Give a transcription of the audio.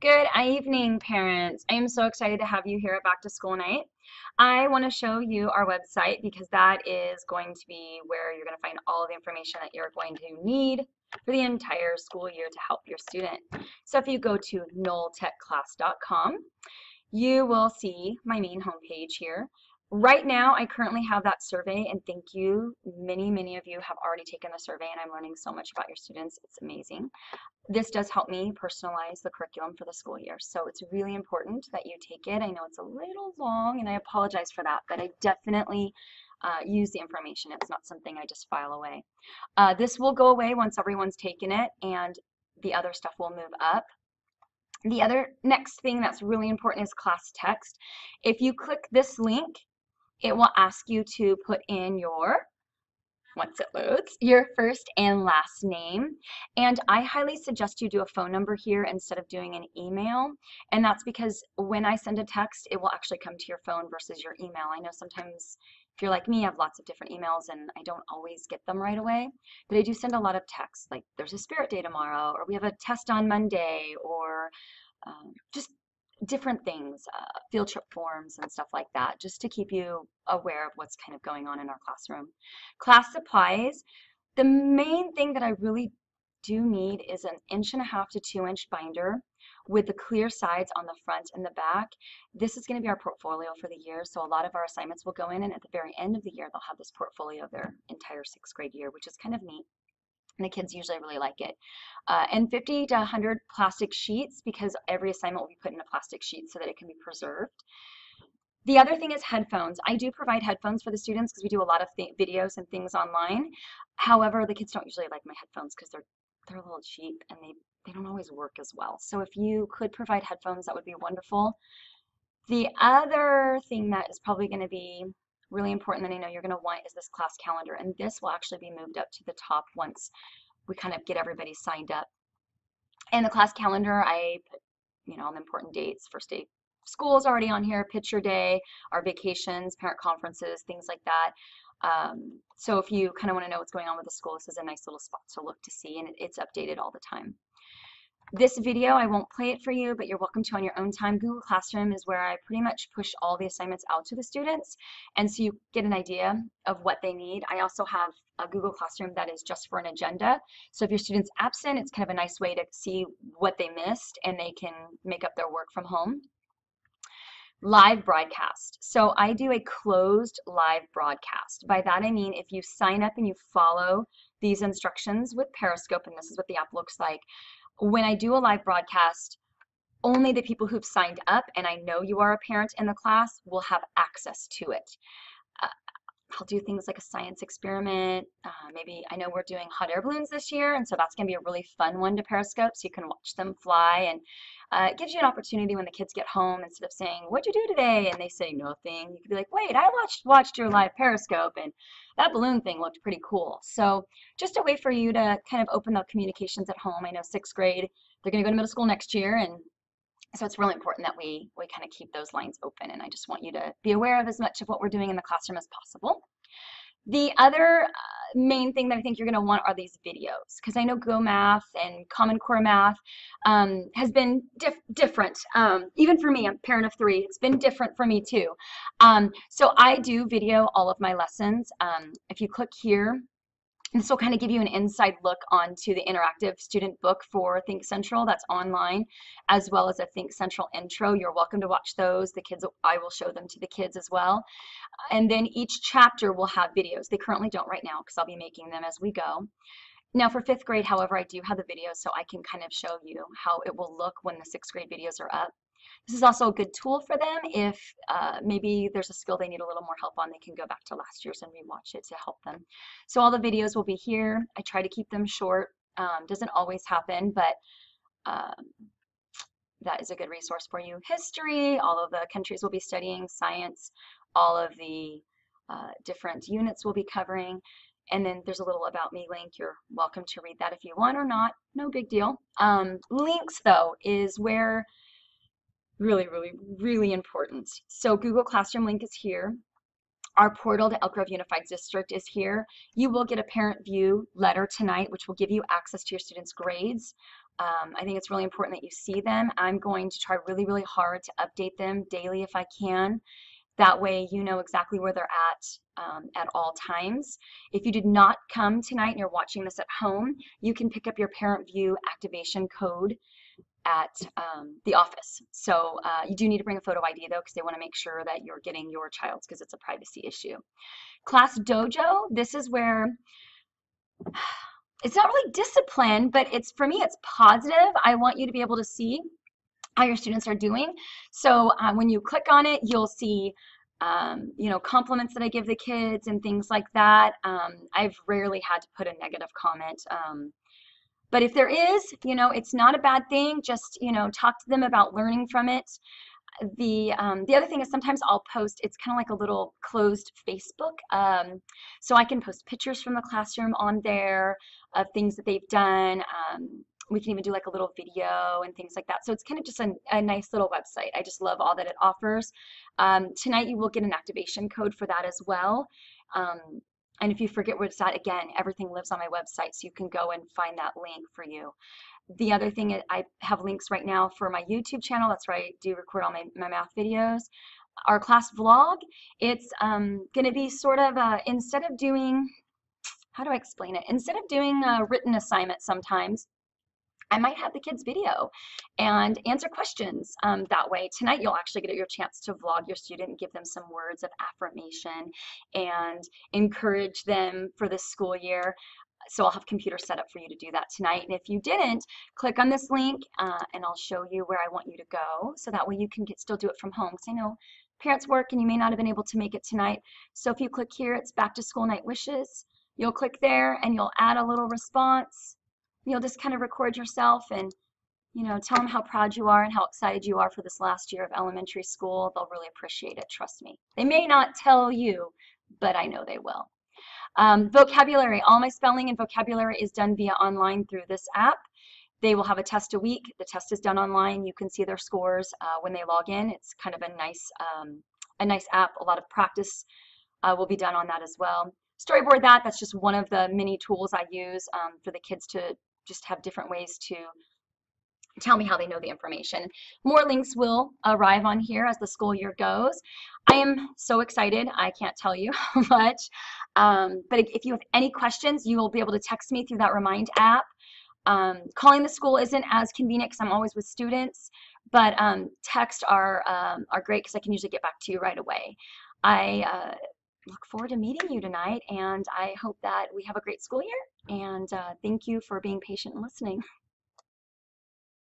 Good evening, parents. I am so excited to have you here at Back to School Night. I want to show you our website because that is going to be where you're going to find all the information that you're going to need for the entire school year to help your student. So if you go to nulltechclass.com, you will see my main homepage here. Right now, I currently have that survey, and thank you. Many, many of you have already taken the survey, and I'm learning so much about your students. It's amazing. This does help me personalize the curriculum for the school year, so it's really important that you take it. I know it's a little long, and I apologize for that, but I definitely uh, use the information. It's not something I just file away. Uh, this will go away once everyone's taken it, and the other stuff will move up. The other next thing that's really important is class text. If you click this link, it will ask you to put in your once it loads, your first and last name. And I highly suggest you do a phone number here instead of doing an email. And that's because when I send a text, it will actually come to your phone versus your email. I know sometimes if you're like me, I have lots of different emails and I don't always get them right away. But I do send a lot of texts, like there's a spirit day tomorrow, or we have a test on Monday, or um, just different things, uh, field trip forms and stuff like that, just to keep you aware of what's kind of going on in our classroom. Class supplies, the main thing that I really do need is an inch and a half to two inch binder with the clear sides on the front and the back. This is going to be our portfolio for the year, so a lot of our assignments will go in, and at the very end of the year, they'll have this portfolio of their entire sixth grade year, which is kind of neat and the kids usually really like it. Uh, and 50 to 100 plastic sheets because every assignment will be put in a plastic sheet so that it can be preserved. The other thing is headphones. I do provide headphones for the students because we do a lot of videos and things online. However, the kids don't usually like my headphones because they're they're a little cheap and they, they don't always work as well. So if you could provide headphones, that would be wonderful. The other thing that is probably going to be really important that I know you're going to want is this class calendar. And this will actually be moved up to the top once we kind of get everybody signed up. In the class calendar, I put, you know, all the important dates. First day school is already on here, picture day, our vacations, parent conferences, things like that. Um, so if you kind of want to know what's going on with the school, this is a nice little spot to look to see, and it, it's updated all the time. This video, I won't play it for you, but you're welcome to on your own time. Google Classroom is where I pretty much push all the assignments out to the students, and so you get an idea of what they need. I also have a Google Classroom that is just for an agenda. So if your student's absent, it's kind of a nice way to see what they missed, and they can make up their work from home live broadcast. So I do a closed live broadcast. By that I mean if you sign up and you follow these instructions with Periscope, and this is what the app looks like, when I do a live broadcast, only the people who've signed up and I know you are a parent in the class will have access to it. I'll do things like a science experiment. Uh, maybe I know we're doing hot air balloons this year, and so that's going to be a really fun one to Periscope, so you can watch them fly. And uh, it gives you an opportunity when the kids get home, instead of saying, "What'd you do today?" and they say nothing, you could be like, "Wait, I watched watched your live Periscope, and that balloon thing looked pretty cool." So just a way for you to kind of open up communications at home. I know sixth grade, they're going to go to middle school next year, and so it's really important that we, we kind of keep those lines open and I just want you to be aware of as much of what we're doing in the classroom as possible. The other uh, main thing that I think you're going to want are these videos because I know Go Math and Common Core Math um, has been dif different. Um, even for me, I'm a parent of three, it's been different for me too. Um, so I do video all of my lessons. Um, if you click here, this will kind of give you an inside look onto the interactive student book for Think Central that's online, as well as a Think Central intro. You're welcome to watch those. The kids, I will show them to the kids as well. And then each chapter will have videos. They currently don't right now because I'll be making them as we go. Now for fifth grade, however, I do have the videos so I can kind of show you how it will look when the sixth grade videos are up. This is also a good tool for them if uh, maybe there's a skill they need a little more help on, they can go back to last year's and rewatch it to help them. So all the videos will be here. I try to keep them short. Um, doesn't always happen, but um, that is a good resource for you. History, all of the countries we'll be studying, science, all of the uh, different units we'll be covering. And then there's a little about me link. You're welcome to read that if you want or not. No big deal. Um, links, though, is where really, really, really important. So Google Classroom link is here. Our portal to Elk Grove Unified District is here. You will get a parent view letter tonight, which will give you access to your students' grades. Um, I think it's really important that you see them. I'm going to try really, really hard to update them daily if I can. That way you know exactly where they're at um, at all times. If you did not come tonight and you're watching this at home, you can pick up your Parent View activation code at um, the office. So uh, you do need to bring a photo ID though because they want to make sure that you're getting your child's because it's a privacy issue. Class Dojo, this is where it's not really discipline, but it's for me, it's positive. I want you to be able to see how your students are doing. So uh, when you click on it, you'll see um, you know, compliments that I give the kids and things like that. Um, I've rarely had to put a negative comment. Um, but if there is, you know, it's not a bad thing. Just, you know, talk to them about learning from it. The, um, the other thing is sometimes I'll post, it's kind of like a little closed Facebook. Um, so I can post pictures from the classroom on there of things that they've done. We can even do like a little video and things like that. So it's kind of just a, a nice little website. I just love all that it offers. Um, tonight you will get an activation code for that as well. Um, and if you forget where it's at, again, everything lives on my website, so you can go and find that link for you. The other thing, is I have links right now for my YouTube channel. That's where I do record all my, my math videos. Our class vlog, it's um, going to be sort of, a, instead of doing, how do I explain it? Instead of doing a written assignment sometimes, I might have the kids video and answer questions um, that way. Tonight, you'll actually get your chance to vlog your student give them some words of affirmation and encourage them for this school year. So I'll have computer set up for you to do that tonight. And if you didn't, click on this link uh, and I'll show you where I want you to go. So that way you can get still do it from home. Because I know parents work and you may not have been able to make it tonight. So if you click here, it's back to school night wishes. You'll click there and you'll add a little response you'll just kind of record yourself and you know tell them how proud you are and how excited you are for this last year of elementary school. They'll really appreciate it trust me. They may not tell you but i know they will. Um, vocabulary. All my spelling and vocabulary is done via online through this app. They will have a test a week. The test is done online. You can see their scores uh, when they log in. It's kind of a nice um, a nice app. A lot of practice uh, will be done on that as well. Storyboard that. That's just one of the many tools i use um, for the kids to just have different ways to tell me how they know the information. More links will arrive on here as the school year goes. I am so excited. I can't tell you how much. Um, but if you have any questions, you will be able to text me through that Remind app. Um, calling the school isn't as convenient because I'm always with students, but um, text are, um, are great because I can usually get back to you right away. I uh, look forward to meeting you tonight, and I hope that we have a great school year. And uh, thank you for being patient and listening.